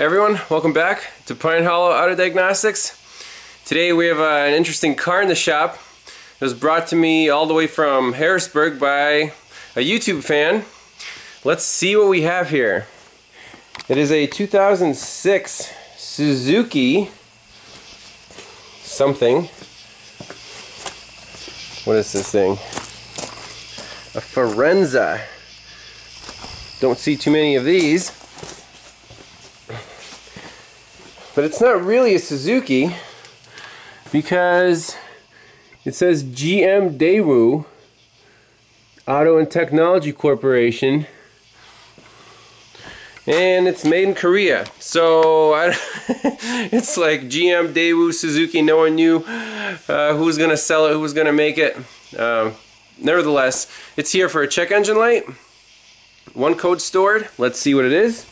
Hey everyone, welcome back to Pine Hollow Auto Diagnostics. Today we have uh, an interesting car in the shop. It was brought to me all the way from Harrisburg by a YouTube fan. Let's see what we have here. It is a 2006 Suzuki something. What is this thing? A Forenza. Don't see too many of these. But it's not really a Suzuki because it says GM Daewoo Auto and Technology Corporation and it's made in Korea. So I, it's like GM, Daewoo, Suzuki. No one knew uh, who was gonna sell it, who was gonna make it. Uh, nevertheless, it's here for a check engine light. One code stored. Let's see what it is.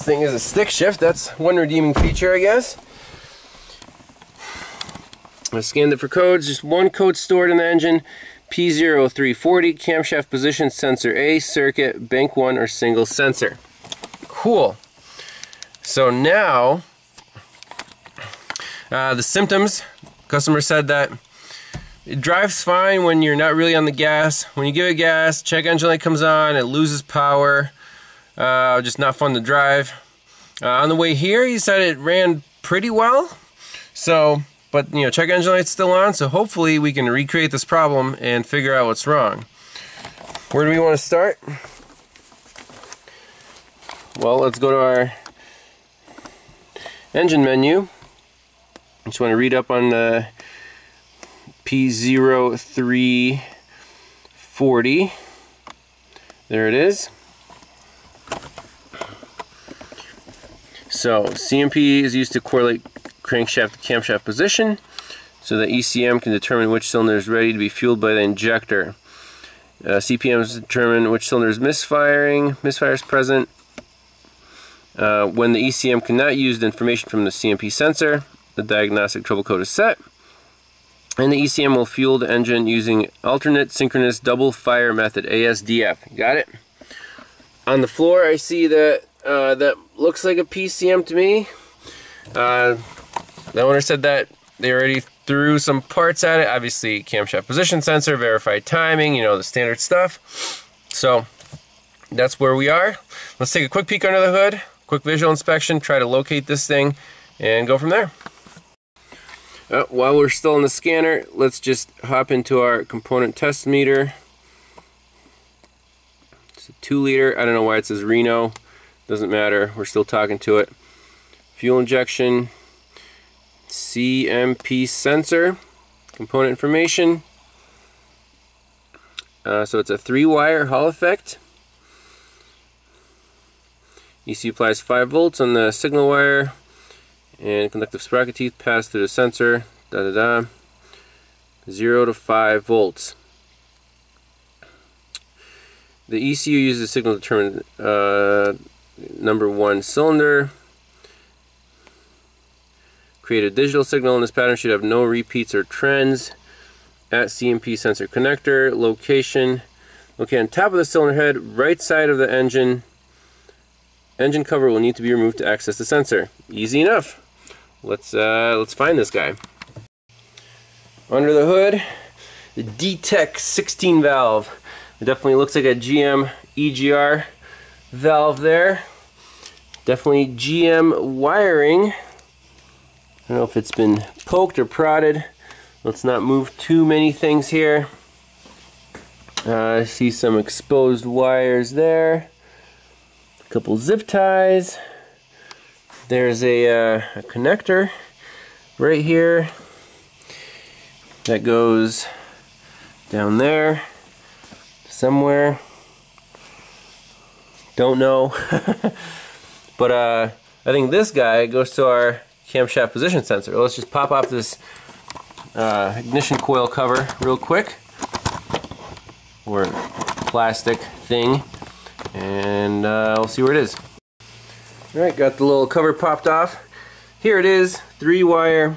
This thing is a stick shift. That's one redeeming feature, I guess. I scanned it for codes. Just one code stored in the engine. P0340 camshaft position sensor A circuit bank 1 or single sensor. Cool. So now uh, the symptoms customer said that it drives fine when you're not really on the gas. When you give it gas, check engine light comes on, it loses power. Uh, just not fun to drive. Uh, on the way here, he said it ran pretty well. So but you know, check engine light's still on, so hopefully we can recreate this problem and figure out what's wrong. Where do we want to start? Well, let's go to our engine menu. Just want to read up on the P0340. There it is. So, CMP is used to correlate crankshaft to camshaft position so that ECM can determine which cylinder is ready to be fueled by the injector. Uh, CPMs determine which cylinder is misfiring, misfire is present. Uh, when the ECM cannot use the information from the CMP sensor, the diagnostic trouble code is set. And the ECM will fuel the engine using alternate synchronous double fire method, ASDF. Got it? On the floor I see that uh, that looks like a PCM to me. Uh, the owner said that they already threw some parts at it. Obviously, camshaft position sensor, verified timing, you know, the standard stuff. So that's where we are. Let's take a quick peek under the hood, quick visual inspection, try to locate this thing, and go from there. Uh, while we're still in the scanner, let's just hop into our component test meter. It's a two liter. I don't know why it says Reno. Doesn't matter. We're still talking to it. Fuel injection, CMP sensor, component information. Uh, so it's a three wire Hall effect. ECU applies 5 volts on the signal wire and conductive sprocket teeth pass through the sensor. Da da da. 0 to 5 volts. The ECU uses signal to determine uh, number one cylinder. Create a digital signal and this pattern. Should have no repeats or trends. At CMP sensor connector. Location. Okay on top of the cylinder head right side of the engine. Engine cover will need to be removed to access the sensor. Easy enough. Let's uh, let's find this guy. Under the hood the D-Tech 16 valve. It definitely looks like a GM EGR valve there definitely GM wiring I don't know if it's been poked or prodded. Let's not move too many things here. Uh, I see some exposed wires there. A couple zip ties. There's a, uh, a connector right here that goes down there somewhere. Don't know. but uh, I think this guy goes to our camshaft position sensor. Let's just pop off this uh, ignition coil cover real quick or plastic thing and uh, we'll see where it is. Alright, got the little cover popped off. Here it is, three wire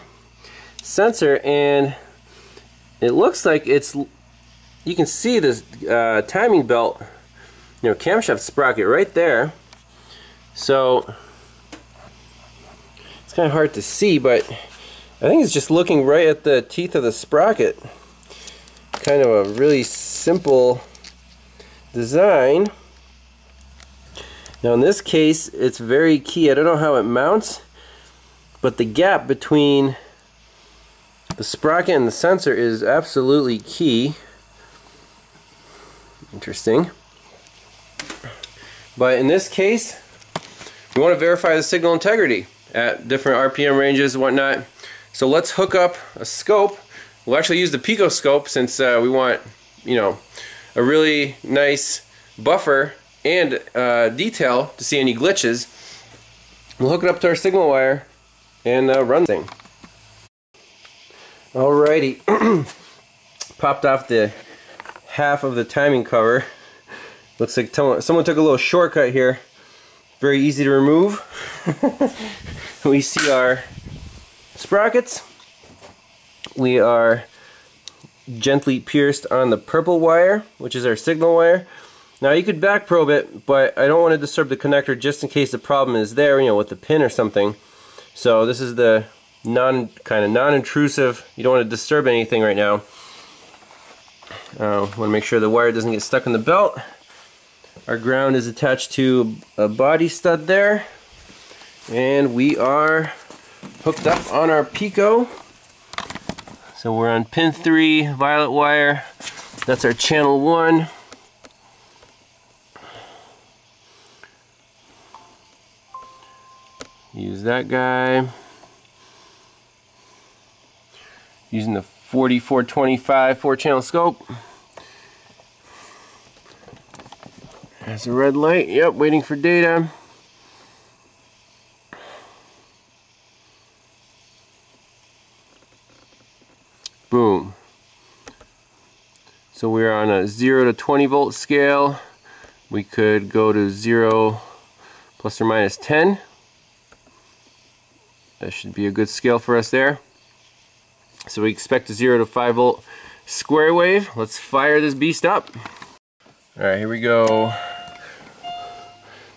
sensor and it looks like it's you can see this uh, timing belt you know, camshaft sprocket right there. So it's kind of hard to see, but I think it's just looking right at the teeth of the sprocket. Kind of a really simple design. Now in this case, it's very key. I don't know how it mounts, but the gap between the sprocket and the sensor is absolutely key. Interesting. But in this case, we want to verify the signal integrity at different RPM ranges and whatnot. So let's hook up a scope. We'll actually use the Pico scope since uh, we want, you know, a really nice buffer and uh, detail to see any glitches. We'll hook it up to our signal wire and uh, run thing. Alrighty, popped off the half of the timing cover. Looks like someone took a little shortcut here. Very easy to remove. we see our sprockets. We are gently pierced on the purple wire, which is our signal wire. Now you could back probe it, but I don't want to disturb the connector just in case the problem is there, you know, with the pin or something. So this is the non kind of non-intrusive. You don't want to disturb anything right now. Uh, want to make sure the wire doesn't get stuck in the belt. Our ground is attached to a body stud there. And we are hooked up on our Pico. So we're on pin 3, violet wire. That's our channel 1. Use that guy. using the 4425 four channel scope. Has a red light, yep, waiting for data. Boom. So we're on a 0 to 20 volt scale. We could go to 0 plus or minus 10. That should be a good scale for us there. So we expect a 0 to 5 volt square wave. Let's fire this beast up. Alright, here we go.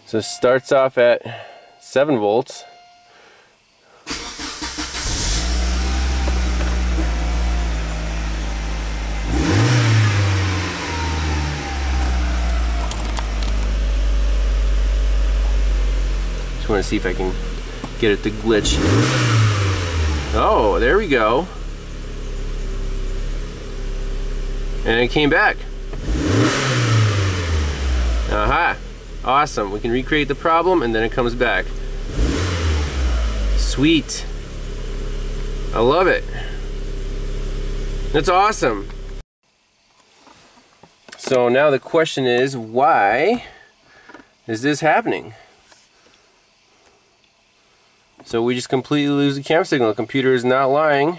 So it starts off at 7 volts. Just want to see if I can get it to glitch. Oh, there we go. and it came back. Aha! Awesome. We can recreate the problem and then it comes back. Sweet. I love it. That's awesome. So now the question is, why is this happening? So we just completely lose the cam signal. The computer is not lying.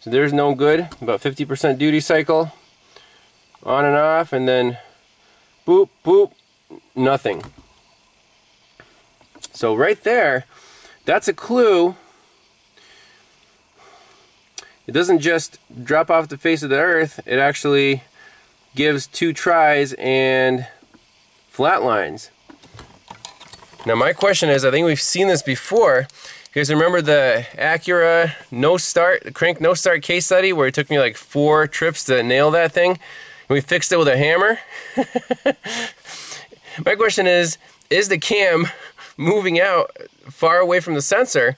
So there's no good, about 50% duty cycle, on and off, and then boop, boop, nothing. So right there, that's a clue. It doesn't just drop off the face of the earth, it actually gives two tries and flat lines. Now my question is, I think we've seen this before, you guys remember the Acura no start, the crank no start case study where it took me like four trips to nail that thing? We fixed it with a hammer? My question is, is the cam moving out far away from the sensor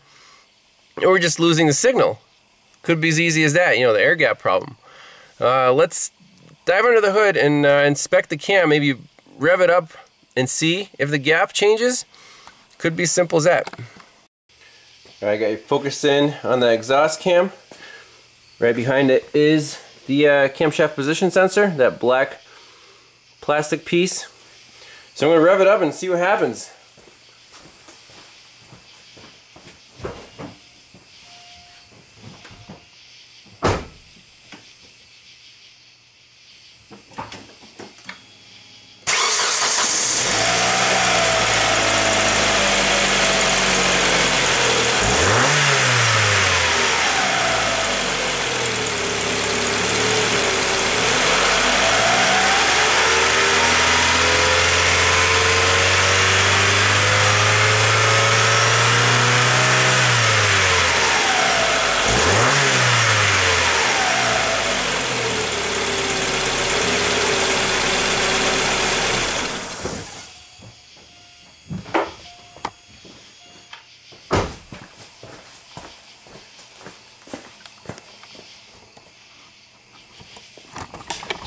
or just losing the signal? Could be as easy as that, you know, the air gap problem. Uh, let's dive under the hood and uh, inspect the cam, maybe rev it up and see if the gap changes. Could be simple as that. Alright, got you focused in on the exhaust cam. Right behind it is the uh, camshaft position sensor, that black plastic piece. So I'm going to rev it up and see what happens.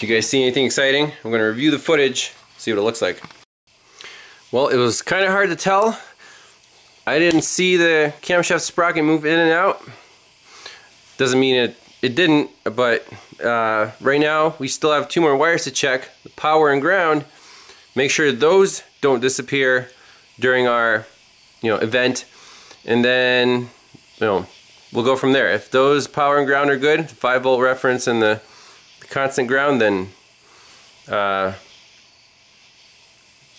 You guys see anything exciting? I'm going to review the footage, see what it looks like. Well, it was kind of hard to tell. I didn't see the camshaft sprocket move in and out. Doesn't mean it, it didn't, but uh, right now we still have two more wires to check, the power and ground. Make sure those don't disappear during our you know event and then you know we'll go from there. If those power and ground are good, 5 volt reference and the, the constant ground, then uh,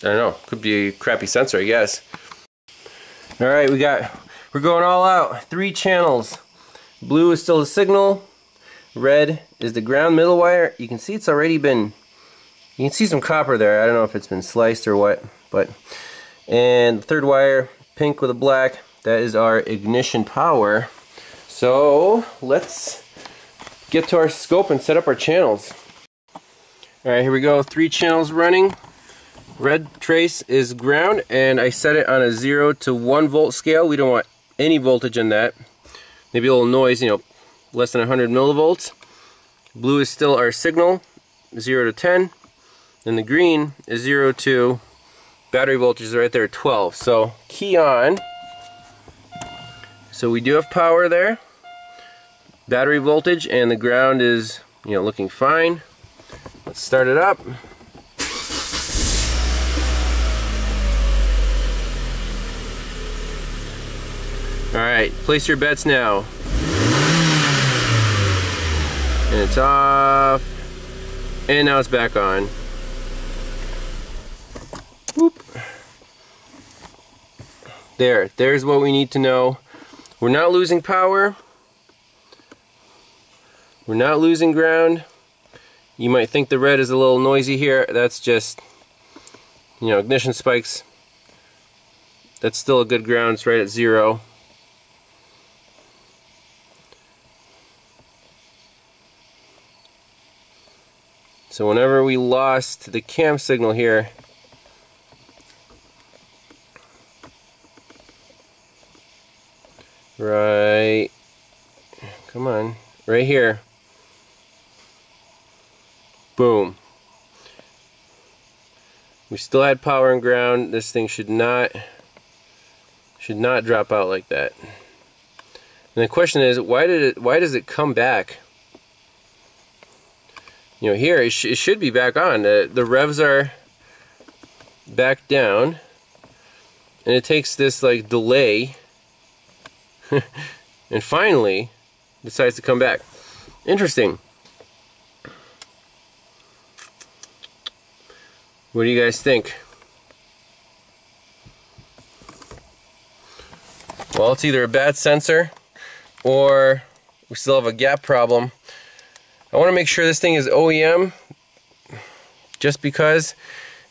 I don't know, could be a crappy sensor, I guess. All right, we got, we're going all out. Three channels. Blue is still the signal. Red is the ground middle wire. You can see it's already been, you can see some copper there. I don't know if it's been sliced or what, but, and the third wire, pink with a black, that is our ignition power. So let's get to our scope and set up our channels. All right, here we go. Three channels running. Red trace is ground and I set it on a zero to one volt scale. We don't want any voltage in that. Maybe a little noise, you know, less than 100 millivolts. Blue is still our signal, 0 to 10. And the green is 0 to battery voltage is right there 12. So key on. So we do have power there. Battery voltage and the ground is, you know, looking fine. Let's start it up. Alright, place your bets now. And it's off. And now it's back on. Whoop. There, there's what we need to know. We're not losing power. We're not losing ground. You might think the red is a little noisy here. That's just, you know, ignition spikes. That's still a good ground. It's right at zero. So whenever we lost the cam signal here, right, come on, right here, boom. We still had power and ground. This thing should not should not drop out like that. And the question is, why did it? Why does it come back? you know here it, sh it should be back on the, the revs are back down and it takes this like delay and finally decides to come back interesting what do you guys think well it's either a bad sensor or we still have a gap problem I want to make sure this thing is OEM just because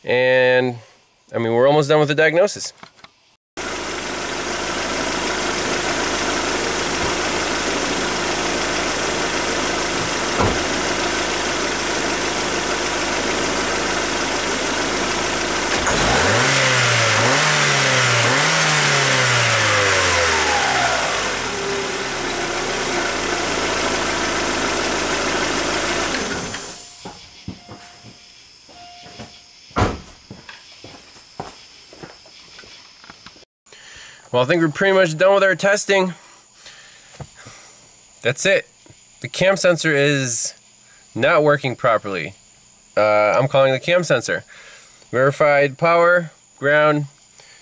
and I mean we're almost done with the diagnosis. Well, I think we're pretty much done with our testing. That's it. The cam sensor is not working properly. Uh, I'm calling the cam sensor. Verified power, ground,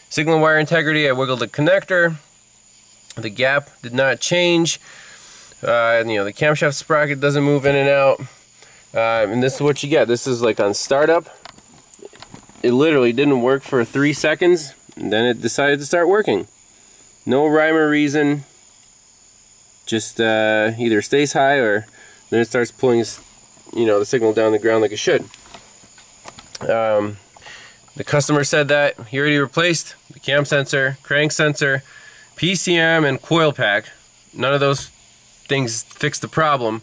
signal wire integrity. I wiggled the connector. The gap did not change. Uh, you know, the camshaft sprocket doesn't move in and out. Uh, and this is what you get. This is like on startup. It literally didn't work for three seconds, and then it decided to start working. No rhyme or reason. Just uh, either stays high or then it starts pulling, you know, the signal down the ground like it should. Um, the customer said that he already replaced the cam sensor, crank sensor, PCM, and coil pack. None of those things fixed the problem.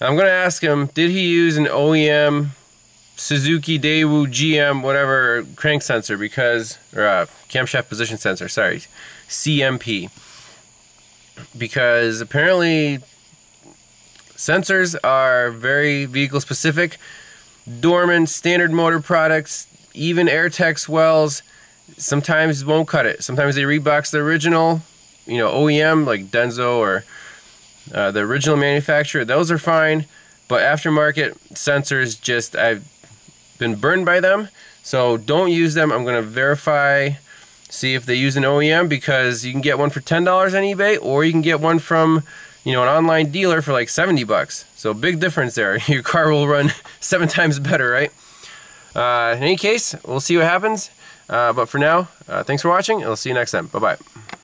I'm going to ask him, did he use an OEM Suzuki Daewoo GM whatever crank sensor because, or uh, camshaft position sensor, sorry, CMP. Because apparently sensors are very vehicle specific. Dorman, standard motor products, even Airtex wells, sometimes won't cut it. Sometimes they rebox the original, you know, OEM like Denso or uh, the original manufacturer. Those are fine, but aftermarket sensors just I've been burned by them. So don't use them. I'm going to verify, see if they use an OEM because you can get one for $10 on eBay or you can get one from, you know, an online dealer for like 70 bucks. So big difference there. Your car will run seven times better, right? Uh, in any case, we'll see what happens. Uh, but for now, uh, thanks for watching, and I'll see you next time. Bye-bye.